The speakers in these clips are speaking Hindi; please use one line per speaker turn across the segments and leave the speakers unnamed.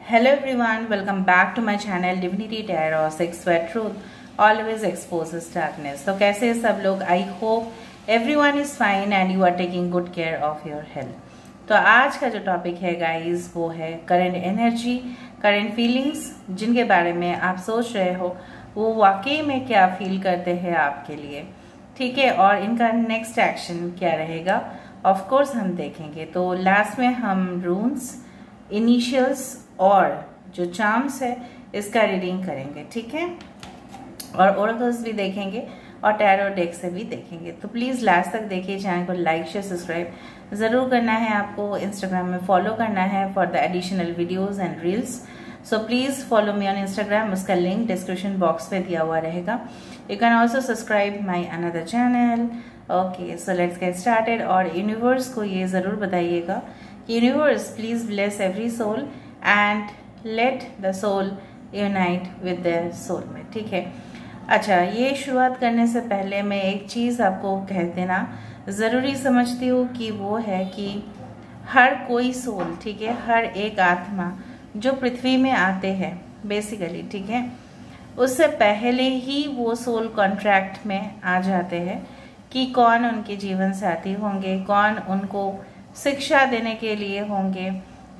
Hello everyone welcome back to my channel divinity tarot six wait truth always exposes darkness तो कैसे है सब लोग? I hope everyone is fine and you are taking good care of your health तो आज का जो टॉपिक है गाइस वो है करंट एनर्जी करंट फीलिंग्स जिनके बारे में आप सोच रहे हो, वो वाकई में क्या फील करते हैं आपके लिए? ठीक है, और इनका नेक्स्ट एक्शन क्या रहेगा? ऑफकोर्स हम देखेंगे। तो लास्ट में हम रूम्स इनिशियल्स और जो चार्म्स है, इसका रीडिंग करेंगे, ठीक है? और ओरकल्स भी देखेंगे और टैरो डेक से भी देखेंगे। तो प्लीज़ लास्ट तक देखिए चैनल को लाइक शेयर सब्सक्राइब ज़रूर करना है आपको। इंस्टाग्राम में फॉलो करना है for the additional videos and reels so please follow me on Instagram उसका लिंक डिस्क्रिप्शन बॉक्स में दिया हुआ रहेगा। You can also subscribe my another channel okay so let's get started और यूनिवर्स को ये ज़रूर बताइएगा कि universe please bless every soul and let the soul unite with their soul में ठीक है? अच्छा ये शुरुआत करने से पहले मैं एक चीज़ आपको कह देना। ज़रूरी समझती हूँ कि वो है कि हर कोई सोल ठीक है? हर एक आत्मा जो पृथ्वी में आते हैं बेसिकली ठीक है? उससे पहले ही वो सोल कॉन्ट्रैक्ट में आ जाते हैं कि कौन उनके जीवन साथी होंगे, कौन उनको शिक्षा देने के लिए होंगे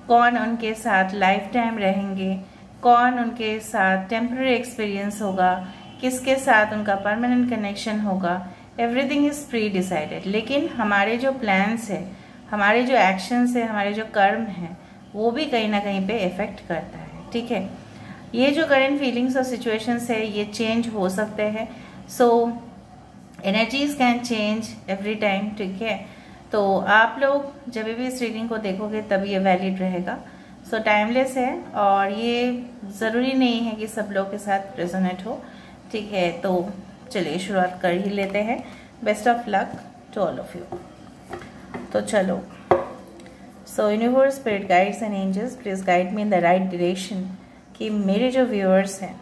कौन उनके साथ लाइफ टाइम रहेंगे? कौन उनके साथ टेम्प्रेरी एक्सपीरियंस होगा? किसके साथ उनका परमानेंट कनेक्शन होगा? एवरीथिंग इज़ प्री डिसाइडेड लेकिन हमारे जो प्लान्स है, हमारे जो एक्शंस है, हमारे जो कर्म है, वो भी कहीं ना कहीं पे इफ़ेक्ट करता है। ठीक है? ये जो करेंट फीलिंग्स और सिचुएशंस है, ये चेंज हो सकते हैं। So energies can change every time ठीक है? तो आप लोग जब भी इस रीडिंग को देखोगे तब ये वैलिड रहेगा। सो so, टाइमलेस है और ये ज़रूरी नहीं है कि सब लोग के साथ रेजोनेट हो। ठीक है तो चलिए शुरुआत कर ही लेते हैं। Best of luck to all of you तो चलो। So universe spirit guides and angels please guide me in the right direction कि मेरे जो व्यूअर्स हैं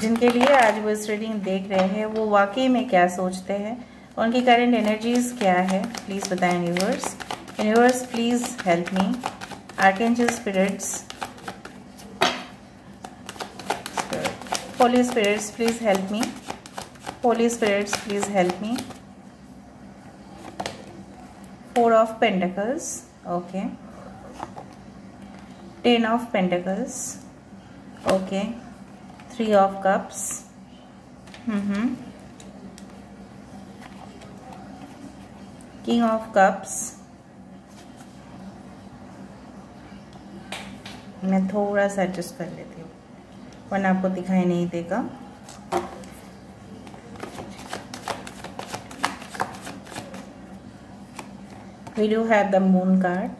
जिनके लिए आज वो इस रीडिंग देख रहे हैं वो वाकई में क्या सोचते हैं? उनकी करेंट एनर्जीज क्या है? प्लीज़ बताएँ universe universe please help me archangel spirits holy spirits please help me holy spirits please help me four of pentacles okay ten of pentacles okay three of cups hmm king of cups मैं थोड़ा सा एडजस्ट कर लेती हूँ। वरना आपको दिखाई नहीं देगा। Do have the moon card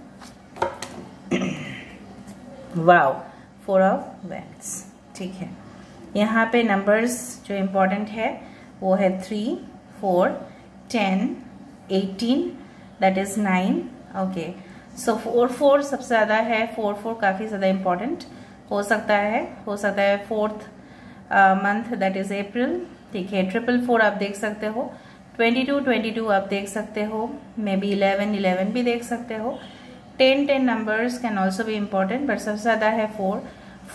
wow four of wands ठीक है। यहाँ पे नंबर्स जो इम्पोर्टेंट है, वो है three four ten 18 that is 9 okay so four four सबसे ज़्यादा है फोर फोर काफ़ी ज़्यादा इंपॉर्टेंट हो सकता है, हो सकता है fourth month that is April ठीक है ट्रिपल फोर आप देख सकते हो 22 22 आप देख सकते हो मे बी 11 11 भी देख सकते हो ten ten numbers can also भी इंपॉर्टेंट बट सबसे ज़्यादा है फोर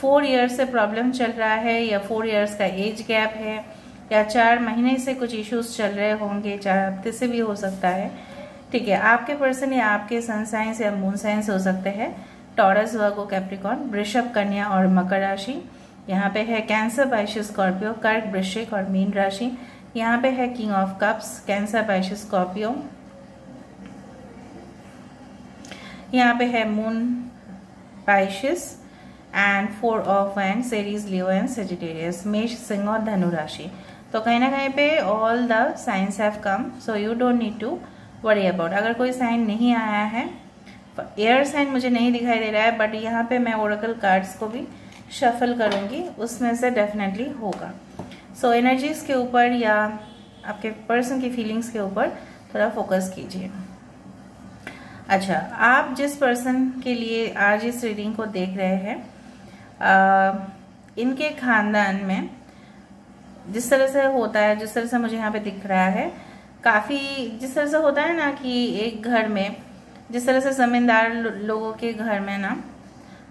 फोर ईयर्स से प्रॉब्लम चल रहा है, या फोर ईयर्स का एज गैप है या चार महीने से कुछ इश्यूज़ चल रहे होंगे चार हफ़्ते से भी हो सकता है। ठीक है, आपके पर्सन या आपके सन साइंस या मून साइंस हो सकते हैं। टॉरस वर्गो कैप्रिकॉन वृषभ कन्या और मकर राशि। यहाँ पे है कैंसर बाइश स्कॉर्पियो कर्क वृश्चिक और मीन राशि। यहाँ पे है king of cups Cancer Pisces Scorpio यहाँ पे है moon Pisces and four of and Aries Leo and Sagittarius मेष सिंह और धनु राशि। तो कहीं ना कहीं पे all the signs have come so you don't need to worry about अगर कोई साइन नहीं आया है एयर साइन मुझे नहीं दिखाई दे रहा है बट यहाँ पे मैं ओरकल कार्ड्स को भी शफल करूँगी उसमें से डेफिनेटली होगा. सो so, एनर्जीज के ऊपर या आपके पर्सन की फीलिंग्स के ऊपर थोड़ा फोकस कीजिए. अच्छा आप जिस पर्सन के लिए आज इस रीडिंग को देख रहे हैं इनके खानदान में जिस तरह से होता है जिस तरह से मुझे यहाँ पे दिख रहा है काफ़ी जिस तरह से होता है ना कि एक घर में जिस तरह से ज़मींदार लोगों के घर में ना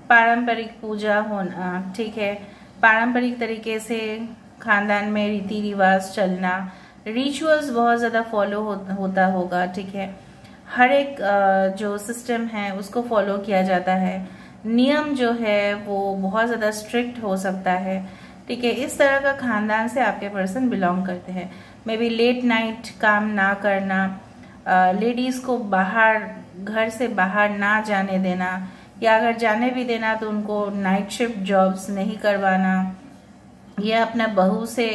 पारंपरिक पूजा होना ठीक है पारंपरिक तरीके से खानदान में रीति रिवाज चलना रिचुअल्स बहुत ज़्यादा फॉलो हो, होता होगा ठीक है। हर एक जो सिस्टम है उसको फॉलो किया जाता है। नियम जो है वो बहुत ज़्यादा स्ट्रिक्ट हो सकता है। ठीक है, इस तरह का खानदान से आपके पर्सन बिलोंग करते हैं। मे बी लेट नाइट काम ना करना लेडीज़ को बाहर, घर से बाहर ना जाने देना, या अगर जाने भी देना तो उनको नाइट शिफ्ट जॉब्स नहीं करवाना। या अपना बहू से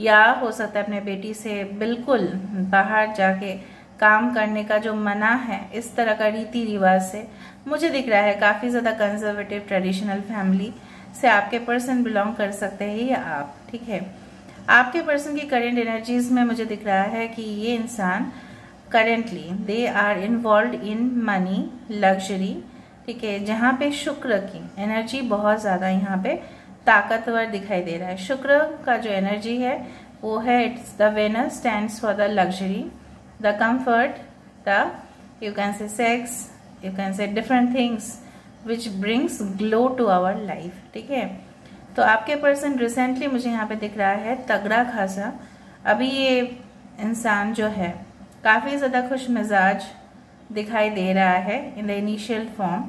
या हो सकता है अपने बेटी से बिल्कुल बाहर जाके काम करने का जो मना है, इस तरह का रीति रिवाज से मुझे दिख रहा है, काफ़ी ज़्यादा कंजर्वेटिव ट्रेडिशनल फैमिली से आपके पर्सन बिलोंग कर सकते हैं, या आप, ठीक है? आपके पर्सन की करेंट एनर्जीज में मुझे दिख रहा है कि ये इंसान currently they are involve in money luxury ठीक है? जहाँ पे शुक्र की एनर्जी बहुत ज़्यादा यहाँ पे ताकतवर दिखाई दे रहा है। शुक्र का जो एनर्जी है, वो है it's the Venus stand for the luxury the comfort the you can say sex you can say different things which brings glow to our life ठीक है? तो आपके पर्सन रिसेंटली मुझे यहाँ पे दिख रहा है, तगड़ा खासा। अभी ये इंसान जो है, काफ़ी ज़्यादा खुश मिजाज दिखाई दे रहा है इन द इनिशियल फॉर्म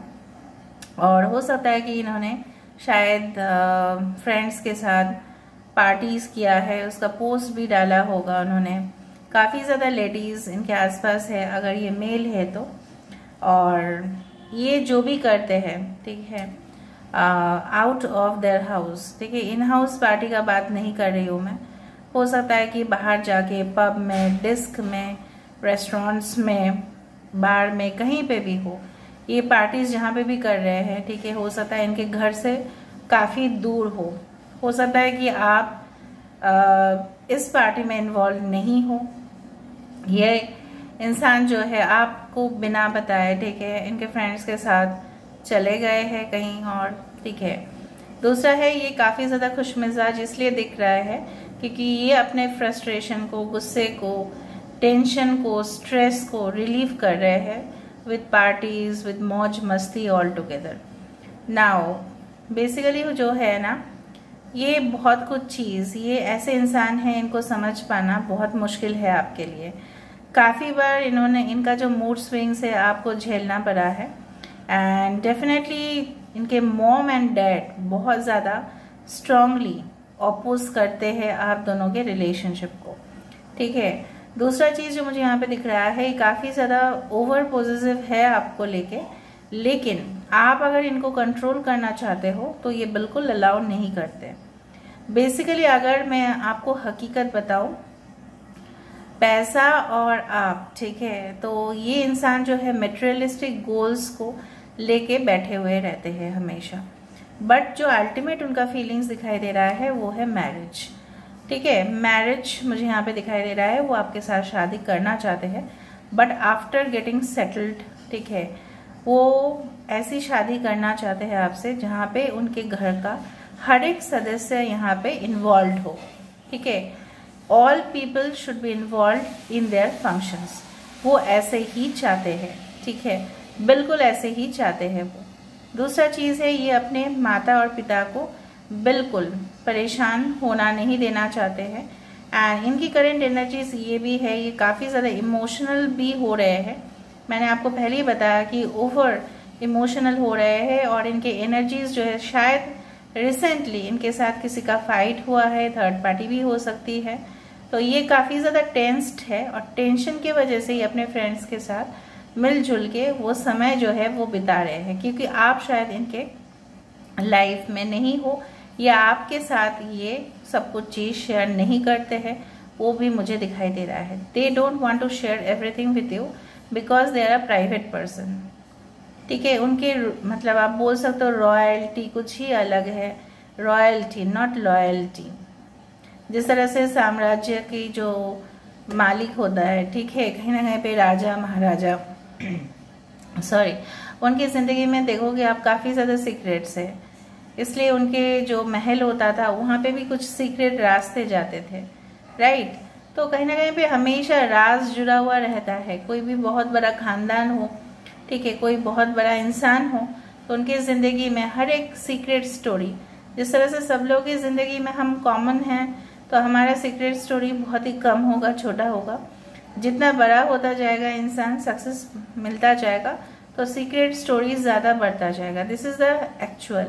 और हो सकता है कि इन्होंने शायद फ्रेंड्स के साथ पार्टीज़ किया है, उसका पोस्ट भी डाला होगा उन्होंने। काफ़ी ज़्यादा लेडीज़ इनके आसपास है, अगर ये मेल है तो। और ये जो भी करते हैं ठीक है आउट ऑफ़ देयर हाउस ठीक है इन हाउस पार्टी का बात नहीं कर रही हूँ मैं। हो सकता है कि बाहर जाके पब में डिस्क में रेस्टोरेंट्स में बार में कहीं पे भी हो ये पार्टीज़ जहाँ पे भी कर रहे हैं ठीक है हो सकता है इनके घर से काफ़ी दूर हो। हो सकता है कि आप आ, इस पार्टी में इन्वॉल्व नहीं हो। ये इंसान जो है, आपको बिना बताए, ठीक है, इनके फ्रेंड्स के साथ चले गए हैं कहीं और, ठीक है। दूसरा है, ये काफ़ी ज़्यादा खुश मिजाज इसलिए दिख रहा है क्योंकि ये अपने फ्रस्ट्रेशन को, गुस्से को टेंशन को स्ट्रेस को रिलीव कर रहे हैं विद पार्टीज़ विद मौज मस्ती ऑल टुगेदर नाउ बेसिकली जो है ना, ये बहुत कुछ चीज़, ये ऐसे इंसान हैं, इनको समझ पाना बहुत मुश्किल है आपके लिए। काफ़ी बार इन्होंने, इनका जो मूड स्विंग्स है, आपको झेलना पड़ा है। एंड डेफिनेटली इनके मॉम एंड डैड बहुत ज़्यादा स्ट्रांगली अपोज करते हैं आप दोनों के रिलेशनशिप को। ठीक है? दूसरा चीज़ जो मुझे यहाँ पे दिख रहा है काफ़ी ज़्यादा ओवर पॉजिटिव है आपको लेके। लेकिन आप अगर इनको कंट्रोल करना चाहते हो तो ये बिल्कुल अलाउ नहीं करते। बेसिकली अगर मैं आपको हकीकत बताऊँ पैसा और आप, ठीक है? तो ये इंसान जो है मेटेरियलिस्टिक गोल्स को लेके बैठे हुए रहते हैं हमेशा। बट जो अल्टीमेट उनका फीलिंग्स दिखाई दे रहा है, वो है मैरिज ठीक है? मैरिज मुझे यहाँ पे दिखाई दे रहा है, वो आपके साथ शादी करना चाहते हैं बट आफ्टर गेटिंग सेटल्ड ठीक है? वो ऐसी शादी करना चाहते हैं आपसे जहाँ पे उनके घर का हर एक सदस्य यहाँ पे इन्वॉल्व हो। ठीक है? All people should be involve in their functions वो ऐसे ही चाहते हैं, ठीक है? बिल्कुल ऐसे ही चाहते हैं वो। दूसरा चीज़ है, ये अपने माता और पिता को बिल्कुल परेशान होना नहीं देना चाहते हैं। एंड इनकी करेंट एनर्जीज ये भी है, ये काफ़ी ज़्यादा इमोशनल भी हो रहे हैं। मैंने आपको पहले ही बताया कि ओवर इमोशनल हो रहे हैं और इनके एनर्जीज जो है, शायद रिसेंटली इनके साथ किसी का फाइट हुआ है थर्ड पार्टी भी हो सकती है। तो ये काफ़ी ज़्यादा टेंस्ड है और टेंशन की वजह से ही अपने फ्रेंड्स के साथ मिलजुल के वो समय जो है वो बिता रहे हैं, क्योंकि आप शायद इनके लाइफ में नहीं हो या आपके साथ ये सब कुछ चीज़ शेयर नहीं करते हैं, वो भी मुझे दिखाई दे रहा है। They don't want to share everything with you because they are a private person ठीक है, उनके मतलब आप बोल सकते हो रॉयल्टी कुछ ही अलग है। रॉयल्टी नॉट लॉयल्टी जिस तरह से साम्राज्य की जो मालिक होता है, ठीक है, कहीं ना कहीं पे राजा, महाराजा सॉरी उनकी ज़िंदगी में देखोगे आप काफ़ी ज़्यादा सीक्रेट्स है। इसलिए उनके जो महल होता था, वहाँ पे भी कुछ सीक्रेट रास्ते जाते थे राइट तो कहीं ना कहीं पे हमेशा राज जुड़ा हुआ रहता है। कोई भी बहुत बड़ा खानदान हो, ठीक है, कोई बहुत बड़ा इंसान हो तो उनकी ज़िंदगी में हर एक सीक्रेट स्टोरी जिस तरह से सब लोग की ज़िंदगी में हम कॉमन हैं तो हमारा सीक्रेट स्टोरी बहुत ही कम होगा, छोटा होगा। जितना बड़ा होता जाएगा इंसान सक्सेस मिलता जाएगा तो सीक्रेट स्टोरी ज़्यादा बढ़ता जाएगा। This is the actual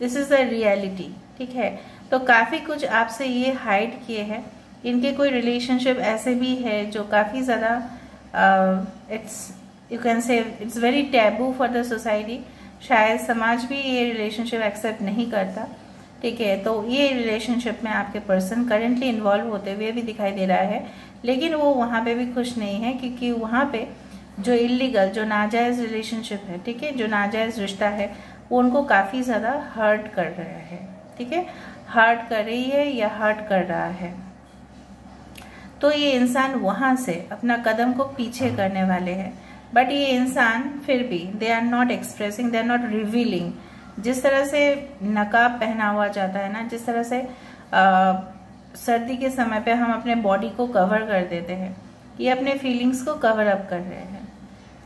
this is the reality ठीक है? तो काफ़ी कुछ आपसे ये हाइड किए हैं। इनके कोई रिलेशनशिप ऐसे भी है जो काफ़ी ज़्यादा it's you can say it's very taboo for the society शायद समाज भी ये रिलेशनशिप एक्सेप्ट नहीं करता। ठीक है तो ये रिलेशनशिप में आपके पर्सन करेंटली इन्वॉल्व होते हुए भी दिखाई दे रहा है, लेकिन वो वहाँ पे भी खुश नहीं है, क्योंकि वहाँ पे जो इलीगल जो नाजायज़ रिलेशनशिप है, ठीक है, जो नाजायज़ रिश्ता है, वो उनको काफ़ी ज़्यादा हर्ट कर रहा है, ठीक है? हर्ट कर रही है या हर्ट कर रहा है? तो ये इंसान वहाँ से अपना कदम को पीछे करने वाले हैं बट ये इंसान फिर भी they are not expressing they are not revealing जिस तरह से नकाब पहना हुआ जाता है ना जिस तरह से आ, सर्दी के समय पे हम अपने बॉडी को कवर कर देते हैं ये अपने फीलिंग्स को कवर अप कर रहे हैं।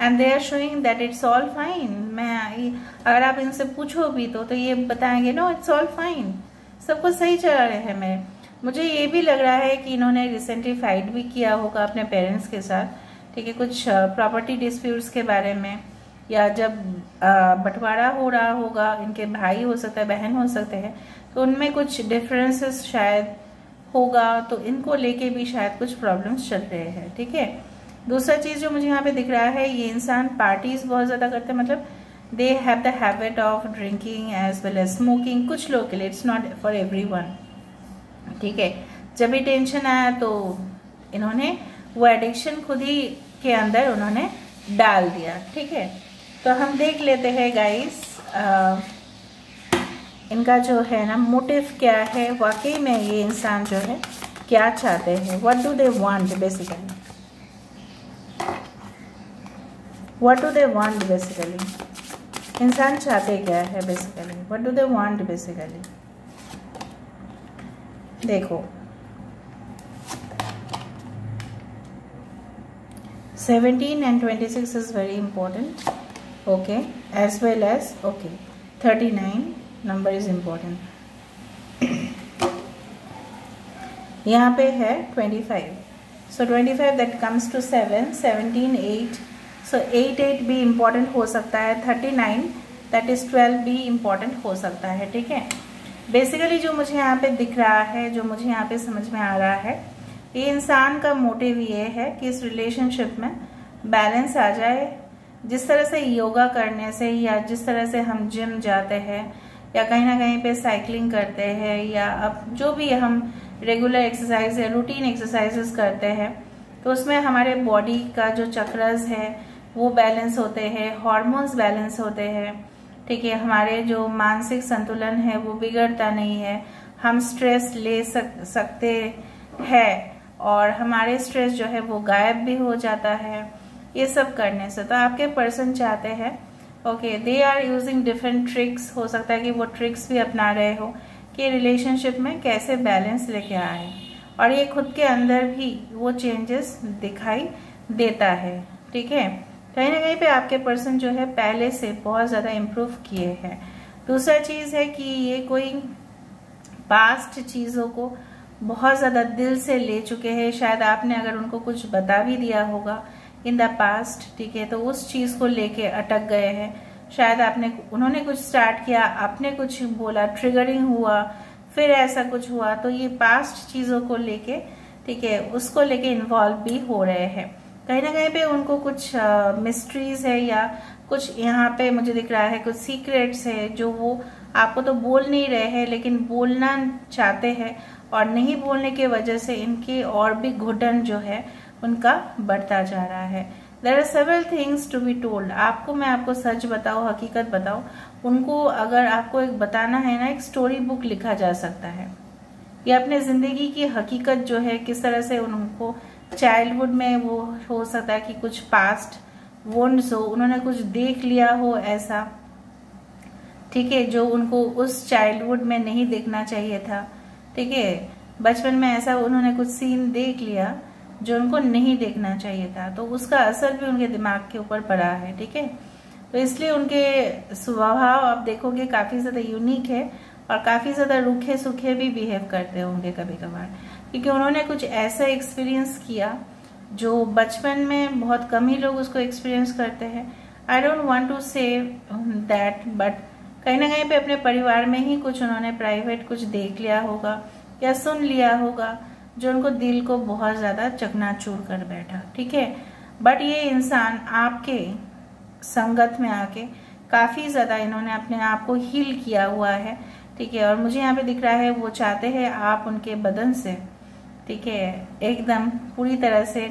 And they are showing that it's all fine मैं अगर आप इनसे पूछो भी तो तो ये बताएँगे नो इट्स ऑल फाइन सब कुछ सही चल रहे हैं मैं। मुझे ये भी लग रहा है कि इन्होंने रिसेंटली फाइट भी किया होगा अपने पेरेंट्स के साथ ठीक है कुछ प्रॉपर्टी डिस्प्यूट्स के बारे में। या जब बंटवारा हो रहा होगा, इनके भाई हो सकता है, बहन हो सकते हैं तो उनमें कुछ डिफरेंसेस शायद होगा तो इनको लेके भी शायद कुछ प्रॉब्लम्स चल रहे हैं, ठीक है? दूसरा चीज़ जो मुझे यहाँ पे दिख रहा है, ये इंसान पार्टीज़ बहुत ज़्यादा करते हैं मतलब they have the habit of drinking as well as smoking कुछ लोग के लिए it's not for everyone ठीक है? जब भी टेंशन आया तो इन्होंने वो एडिक्शन खुद ही के अंदर उन्होंने डाल दिया, ठीक है? तो हम देख लेते हैं गाइस इनका जो है ना मोटिव क्या है? वाकई में ये इंसान जो है, क्या चाहते हैं? What do they want basically what do they want basically इंसान चाहते क्या है basically what do they want basically देखो। Seventeen and twenty six is very important okay as well as okay thirty nine number is important यहाँ पे है twenty five so twenty five that comes to seven seventeen eight so eight eight भी इंपॉर्टेंट हो सकता है. Thirty nine that is twelve भी इंपॉर्टेंट हो सकता है. ठीक है? बेसिकली जो मुझे यहाँ पे दिख रहा है, जो मुझे यहाँ पे समझ में आ रहा है, ये इंसान का मोटिव ये है कि इस रिलेशनशिप में बैलेंस आ जाए जिस तरह से योगा करने से या जिस तरह से हम जिम जाते हैं या कहीं ना कहीं पे साइकिलिंग करते हैं या अब जो भी हम रेगुलर एक्सरसाइज या रूटीन एक्सरसाइजेस करते हैं तो उसमें हमारे बॉडी का जो चक्रस है वो बैलेंस होते हैं हॉर्मोन्स बैलेंस होते हैं। ठीक है हमारे जो मानसिक संतुलन है वो बिगड़ता नहीं है। हम स्ट्रेस ले सक, सकते हैं और हमारे स्ट्रेस जो है वो गायब भी हो जाता है। ये सब करने से। तो आपके पर्सन चाहते हैं okay they are using different tricks हो सकता है कि वो ट्रिक्स भी अपना रहे हो, कि रिलेशनशिप में कैसे बैलेंस लेके आए। और ये खुद के अंदर भी वो चेंजेस दिखाई देता है, ठीक है? कहीं ना कहीं पे आपके पर्सन जो है, पहले से बहुत ज़्यादा इम्प्रूव किए हैं। दूसरा चीज़ है कि ये कोई पास्ट चीज़ों को बहुत ज़्यादा दिल से ले चुके हैं। शायद आपने अगर उनको कुछ बता भी दिया होगा इन द पास्ट ठीक है? तो उस चीज़ को लेके अटक गए हैं। शायद आपने, उन्होंने कुछ स्टार्ट किया, आपने कुछ बोला ट्रिगरिंग हुआ, फिर ऐसा कुछ हुआ तो ये पास्ट चीज़ों को लेके, ठीक है, उसको लेके इन्वॉल्व भी हो रहे हैं। कहीं ना कहीं पे उनको कुछ मिस्ट्रीज है या कुछ यहाँ पे मुझे दिख रहा है, कुछ सीक्रेट्स है जो वो आपको तो बोल नहीं रहे हैं, लेकिन बोलना चाहते हैं और नहीं बोलने की वजह से इनकी और भी घुटन जो है उनका बढ़ता जा रहा है। There are several things to be told आपको, मैं आपको सच बताऊ, हकीकत बताऊ, उनको अगर आपको एक बताना है ना, एक स्टोरी बुक लिखा जा सकता है। ये अपने ज़िंदगी की हकीकत जो है, किस तरह से उनको चाइल्डहुड में वो हो सकता है कि कुछ पास्ट वोन्ड्स हो, उन्होंने कुछ देख लिया हो ऐसा, ठीक है, जो उनको उस चाइल्डहुड में नहीं देखना चाहिए था। ठीक है, बचपन में ऐसा उन्होंने कुछ सीन देख लिया जो उनको नहीं देखना चाहिए था तो उसका असर भी उनके दिमाग के ऊपर पड़ा है, ठीक है? तो इसलिए उनके स्वभाव आप देखोगे काफ़ी ज़्यादा यूनिक है और काफ़ी ज़्यादा रूखे सूखे भी बिहेव करते होंगे कभी कभार क्योंकि उन्होंने कुछ ऐसा एक्सपीरियंस किया जो बचपन में बहुत कम ही लोग उसको एक्सपीरियंस करते हैं। I don't want to say that but कहीं ना कहीं पे अपने परिवार में ही कुछ उन्होंने प्राइवेट कुछ देख लिया होगा या सुन लिया होगा। जो उनको दिल को बहुत ज़्यादा चकनाचूर कर बैठा, ठीक है? बट ये इंसान आपके संगत में आके काफ़ी ज़्यादा इन्होंने अपने आप को हील किया हुआ है, ठीक है? और मुझे यहाँ पे दिख रहा है, वो चाहते हैं आप उनके बदन से, ठीक है? एकदम पूरी तरह से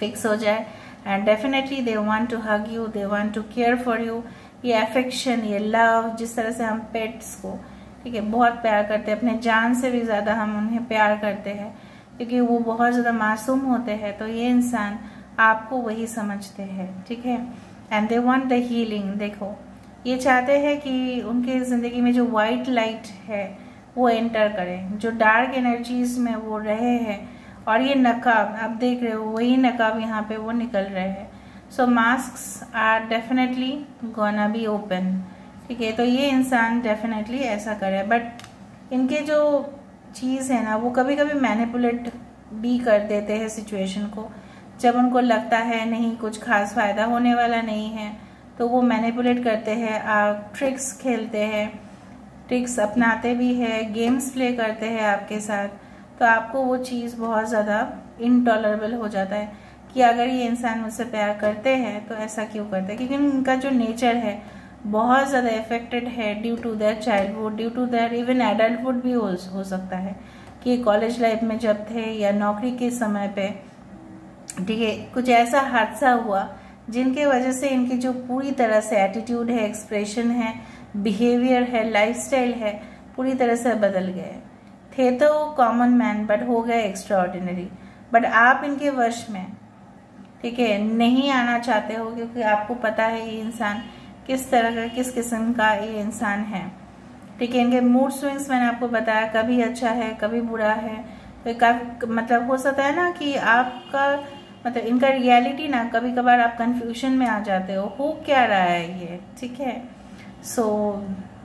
फिक्स हो जाए। And definitely they want to hug you they want to care for you ये अफेक्शन ये लव जिस तरह से हम पेट्स को ठीक है, बहुत प्यार करते हैं। अपने जान से भी ज़्यादा हम उन्हें प्यार करते हैं, क्योंकि वो बहुत ज़्यादा मासूम होते हैं तो ये इंसान आपको वही समझते हैं, ठीक है? And they want the healing देखो। ये चाहते हैं कि उनके ज़िंदगी में जो वाइट लाइट है, वो एंटर करे। जो डार्क एनर्जीज में वो रहे हैं, और ये नकाब, आप देख रहे हो, वही नकाब यहाँ पे वो निकल रहे हैं। So mask are definitely gonna be open ठीक है तो ये इंसान डेफिनेटली ऐसा करे। बट इनके जो चीज़ है ना, वो कभी कभी मैनिपुलेट भी कर देते हैं सिचुएशन को। जब उनको लगता है नहीं, कुछ खास फ़ायदा होने वाला नहीं है तो वो मैनिपुलेट करते हैं आप ट्रिक्स खेलते हैं। ट्रिक्स अपनाते भी है गेम्स प्ले करते हैं आपके साथ। तो आपको वो चीज़ बहुत ज़्यादा इनटॉलरेबल हो जाता है कि अगर ये इंसान मुझसे प्यार करते हैं तो ऐसा क्यों करते हैं? क्योंकि उनका जो नेचर है बहुत ज़्यादा इफेक्टेड है due to their childhood due to their even adulthood भी हो, हो सकता है कि कॉलेज लाइफ में जब थे या नौकरी के समय पे ठीक है कुछ ऐसा हादसा हुआ जिनके वजह से इनकी जो पूरी तरह से एटीट्यूड है एक्सप्रेशन है बिहेवियर है लाइफस्टाइल है पूरी तरह से बदल गए। थे तो कॉमन मैन बट हो गए एक्स्ट्रा ऑर्डिनरी बट आप इनके वर्ष में ठीक है नहीं आना चाहते हो क्योंकि आपको पता है ये इंसान किस तरह का, किस किस्म का ये इंसान है। ठीक है, इनके मूड स्विंग्स मैंने आपको बताया, कभी अच्छा है, कभी बुरा है। तो मतलब हो सकता है ना कि आपका मतलब इनका रियलिटी ना कभी कभार आप कंफ्यूजन में आ जाते हो हो क्या रहा है ये? ठीक है? So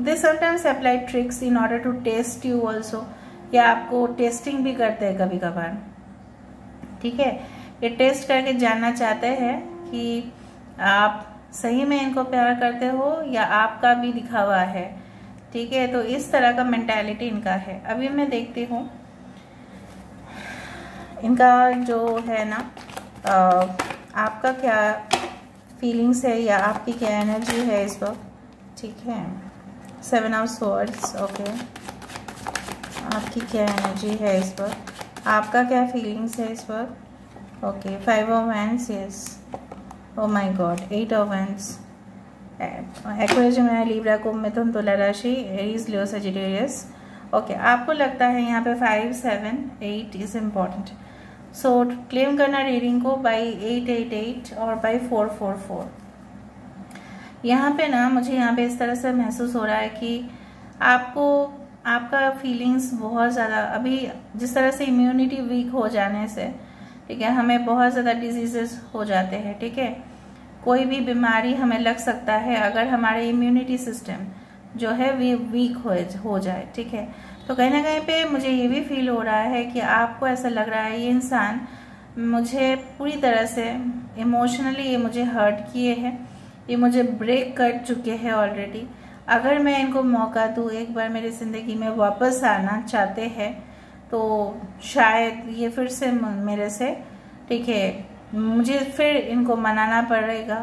they sometimes apply tricks in order to test you also या आपको टेस्टिंग भी करते हैं कभी कभार ठीक है? ये टेस्ट करके जानना चाहते हैं कि आप सही में इनको प्यार करते हो या आपका भी दिखावा है? ठीक है तो इस तरह का मेंटालिटी इनका है। अभी मैं देखती हूँ। इनका जो है ना आपका क्या फीलिंग्स है या आपकी क्या एनर्जी है इस वक्त? ठीक है। सेवन ऑफ़ स्वर्ड्स ओके आपकी क्या एनर्जी है इस वक्त? आपका क्या फीलिंग्स है इस वक्त? Okay five of wands yes oh my God eight of wands Aquarius में लिब्रा को मिथुन तुला राशि एरीज लियो सजिटेरियस ओके आपको लगता है यहाँ पे five seven eight is important so claim करना रीडिंग को बाई एट एट एट और बाई फोर फोर फोर यहाँ पे ना, मुझे यहाँ पे इस तरह से महसूस हो रहा है कि आपको, आपका फीलिंग्स बहुत ज़्यादा, अभी जिस तरह से इम्यूनिटी वीक हो जाने से ठीक है? हमें बहुत ज़्यादा डिजीजेस हो जाते हैं ठीक है? कोई भी बीमारी हमें लग सकता है अगर हमारे इम्यूनिटी सिस्टम जो है वी वीक हो, हो जाए ठीक है? तो कहीं ना कहीं पे मुझे ये भी फील हो रहा है कि आपको ऐसा लग रहा है ये इंसान मुझे पूरी तरह से इमोशनली ये मुझे हर्ट किए हैं ये मुझे ब्रेक कर चुके हैं ऑलरेडी अगर मैं इनको मौका दूँ एक बार मेरी ज़िंदगी में वापस आना चाहते हैं तो शायद ये फिर से मेरे से, ठीक है, मुझे फिर इनको मनाना पड़ेगा,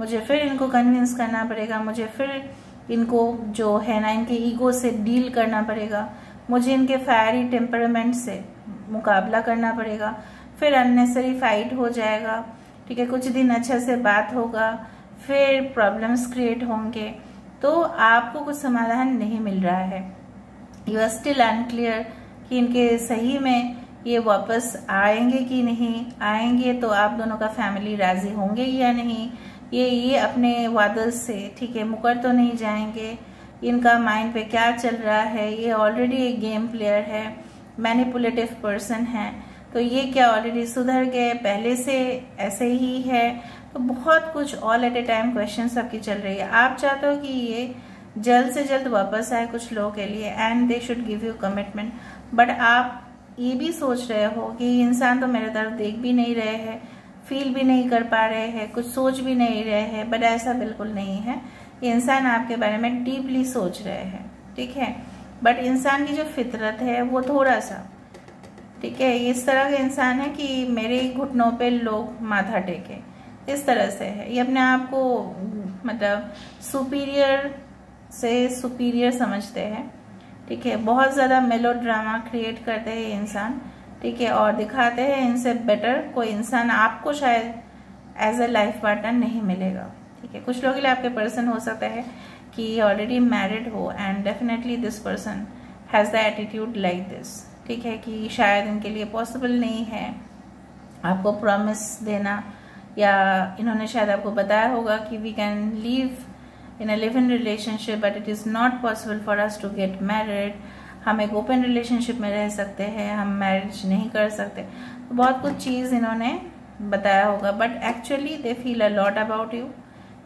मुझे फिर इनको कन्विंस करना पड़ेगा, मुझे फिर इनको जो है ना, इनके ईगो से डील करना पड़ेगा, मुझे इनके फायरी टेम्परामेंट से मुकाबला करना पड़ेगा, फिर अननेसरी फाइट हो जाएगा, ठीक है, कुछ दिन अच्छे से बात होगा, फिर प्रॉब्लम्स क्रिएट होंगे तो आपको कुछ समाधान नहीं मिल रहा है। यू आर स्टिल अनक्लियर कि इनके सही में ये वापस आएँगे कि नहीं? आएँगे तो आप दोनों का फैमिली राज़ी होंगे या नहीं? ये ये अपने वादल से, ठीक है, मुकर तो नहीं जाएँगे। इनका माइंड पे क्या चल रहा है? ये ऑलरेडी एक गेम प्लेयर है मैनिपुलेटिव पर्सन है। तो ये क्या ऑलरेडी सुधर गए? पहले से ऐसे ही है। तो बहुत कुछ all at a time question आपकी चल रही है। आप चाहते हो कि ये जल्द से जल्द वापस आए कुछ लोगों के लिए and they should give you commitment but आप ये भी सोच रहे हो कि इंसान तो मेरे तरफ़ देख भी नहीं रहे हैं फील भी नहीं कर पा रहे हैं, कुछ सोच भी नहीं रहे हैं बट ऐसा बिल्कुल नहीं है। इंसान आपके बारे में डीपली सोच रहे हैं, ठीक है? बट इंसान की जो फितरत है वो थोड़ा सा ठीक है? इस तरह का इंसान है कि मेरे घुटनों पे लोग माथा टेके। इस तरह से है। ये अपने आप को मतलब सुपीरियर से सुपीरियर समझते हैं। ठीक है? बहुत ज़्यादा मेलो ड्रामा क्रिएट करते हैं इंसान, ठीक है? और दिखाते हैं इनसे बेटर कोई इंसान आपको शायद एज अ लाइफ पार्टनर नहीं मिलेगा, ठीक है? कुछ लोग के लिए आपके पर्सन हो सकता है कि ऑलरेडी मैरिड हो and definitely this person has the attitude like this ठीक है? कि शायद इनके लिए पॉसिबल नहीं है आपको प्रॉमिस देना या इन्होंने शायद आपको बताया होगा कि we can live in a live in relationship but it is not possible for us to get married हम एक ओपन रिलेशनशिप में रह सकते हैं, हम मैरिज नहीं कर सकते। तो बहुत कुछ चीज़ इन्होंने बताया होगा but actually they feel a lot about you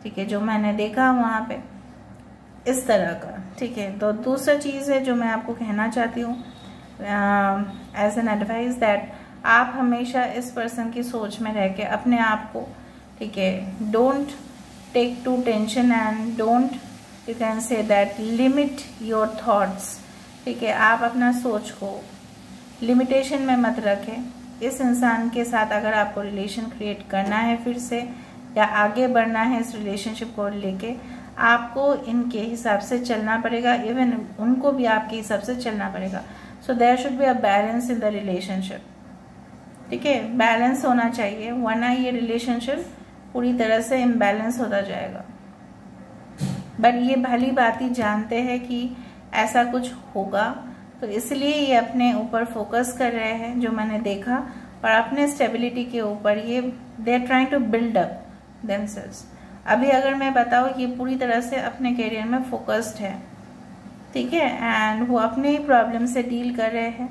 ठीक है, जो मैंने देखा वहाँ पे, इस तरह का, ठीक है। तो दूसरा चीज़ है जो मैं आपको कहना चाहती हूँ एज एन एडवाइस दैट आप हमेशा इस पर्सन की सोच में रह के अपने आप को, ठीक है don't take too tension and don't you can say that limit your thoughts ठीक है, आप अपना सोच को लिमिटेशन में मत रखें। इस इंसान के साथ अगर आपको रिलेशन क्रिएट करना है फिर से, या आगे बढ़ना है इस रिलेशनशिप को लेके, आपको इनके हिसाब से चलना पड़ेगा। इवन उनको भी आपके हिसाब से चलना पड़ेगा। So there should be a balance in the relationship ठीक है बैलेंस होना चाहिए। वरना ये रिलेशनशिप पूरी तरह से इम्बैलेंस होता जाएगा। बट ये भली बात ही जानते हैं कि ऐसा कुछ होगा। तो इसलिए ये अपने ऊपर फोकस कर रहे हैं, जो मैंने देखा। और अपने स्टेबिलिटी के ऊपर ये they are trying to build up themselves अभी अगर मैं बताऊँ, ये पूरी तरह से अपने करियर में फोकस्ड है। ठीक है? एंड वो अपने ही प्रॉब्लम से डील कर रहे हैं।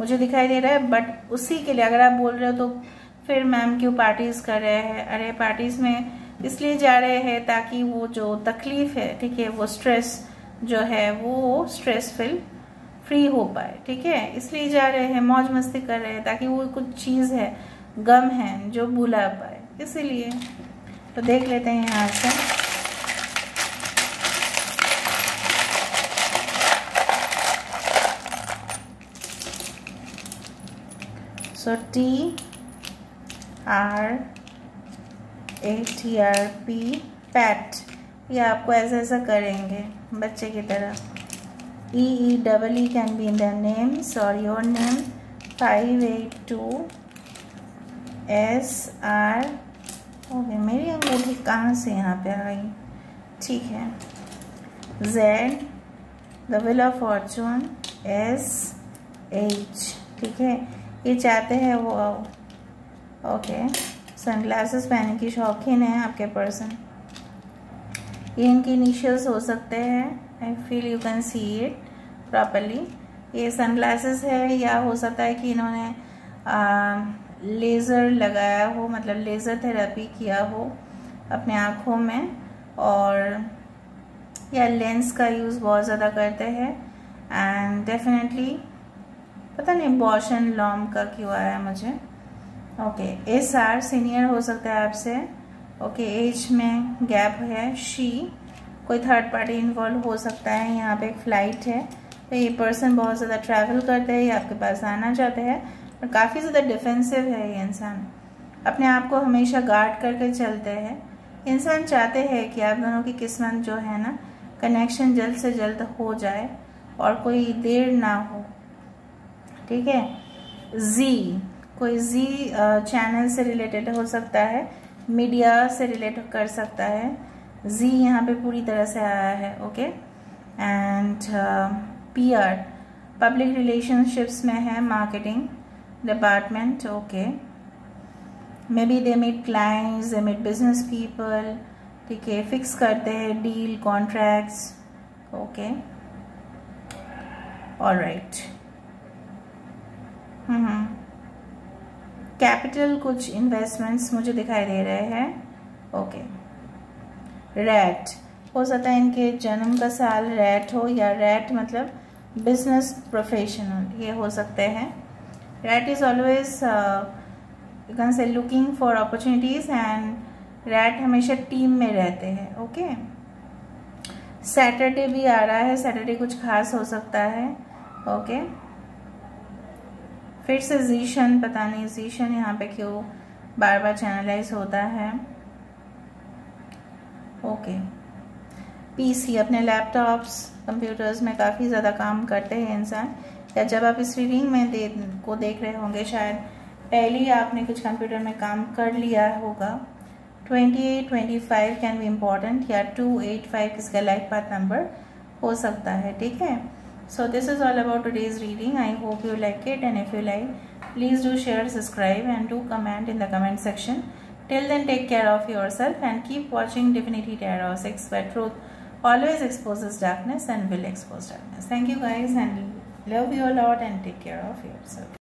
मुझे दिखाई दे रहा है बट उसी के लिए अगर आप बोल रहे हो तो फिर मैम क्यों पार्टीज़ कर रहे हैं? अरे पार्टीज़ में इसलिए जा रहे हैं ताकि वो जो तकलीफ़ है, ठीक है, वो स्ट्रेस जो है, वो स्ट्रेस फिल फ्री हो पाए, ठीक है? इसलिए जा रहे हैं, मौज मस्ती कर रहे हैं ताकि वो कुछ चीज़ है, गम है, जो भूला पाए। इसीलिए तो देख लेते हैं यहाँ से। So T R A T R P pat ये आपको ऐसा ऐसा करेंगे, बच्चे की तरह। E E double E can be in the names or your name five eight two S R okay मेरी अंगूठी कहाँ से यहाँ पे आ गई? ठीक है। Z the wheel of fortune S H ठीक है। ये चाहते हैं वो ओके सनग्लासेस पहनने की शौकीन है आपके पर्सन ये इनके इनिशियल्स हो सकते हैं. I feel you can see it properly ये सनग्लासेस है या हो सकता है कि इन्होंने लेज़र लगाया हो मतलब लेज़र थेरेपी किया हो अपने आँखों में और, या लेंस का यूज़ बहुत ज़्यादा करते हैं. एंड डेफिनेटली पता नहीं बॉशन लॉम का क्यों आया मुझे. ओके एस आर सीनियर हो सकता है आपसे। ओके एज में गैप है। शी कोई थर्ड पार्टी इन्वॉल्व हो सकता है। यहाँ पे एक फ़्लाइट है। तो ये पर्सन बहुत ज़्यादा ट्रैवल करते हैं, या आपके पास आना चाहते हैं। और काफ़ी ज़्यादा डिफेंसिव है ये इंसान। अपने आप को हमेशा गार्ड करके चलते हैं। इंसान चाहते हैं कि आप दोनों की किस्मत जो है ना कनेक्शन जल्द से जल्द हो जाए और कोई देर ना हो। ठीक है? जी कोई जी चैनल से रिलेटेड हो सकता है, मीडिया से रिलेट कर सकता है। जी यहाँ पे पूरी तरह से आया है, okay? And P R public relationships में है marketing department okay? Maybe they meet clients they meet business people ठीक है फिक्स करते हैं deal contracts okay? All right capital कुछ इन्वेस्टमेंट्स मुझे दिखाई दे रहे हैं। ओके रैट हो सकता है इनके जन्म का साल रैट हो या रैट मतलब बिज़नेस प्रोफेशनल ये हो सकते हैं। Rat is always can say looking for opportunities and rat हमेशा टीम में रहते हैं। ओके सैटरडे भी आ रहा है सैटरडे कुछ खास हो सकता है। ओके फिर से जीशन पता नहीं जीशन यहाँ पे क्यों बार बार चैनलाइज होता है। ओके पीसी अपने लैपटॉप्स कंप्यूटर्स में काफ़ी ज़्यादा काम करते हैं इंसान। या जब आप इस रीडिंग में दे को देख रहे होंगे शायद पहले ही आपने कुछ कंप्यूटर में काम कर लिया होगा। 28, 25 कैन बी इंपॉर्टेंट या 285 इसका लाइफ पाथ नंबर हो सकता है ठीक है? so this is all about today's reading. I hope you like it. And if you like please do share subscribe and do comment in the comment section. Till then take care of yourself and keep watching divinity tarot 6 where truth always exposes darkness and will expose darkness. Thank you guys and love you a lot and take care of yourself.